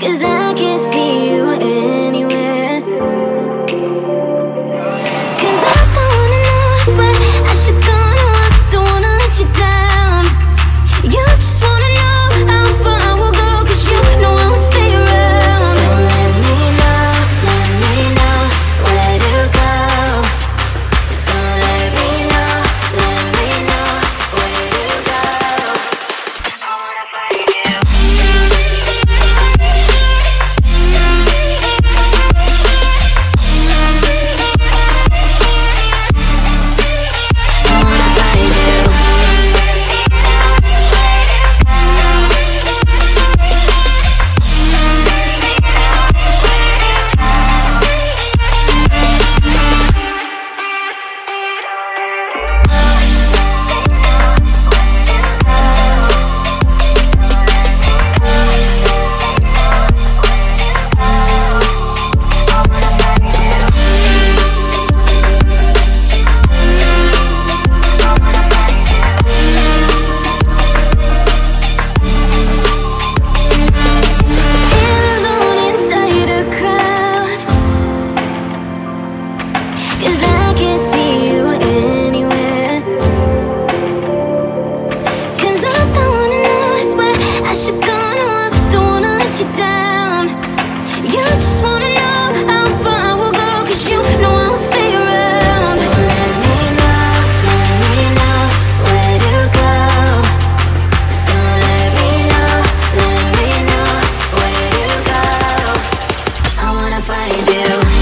Cause I can't see find you.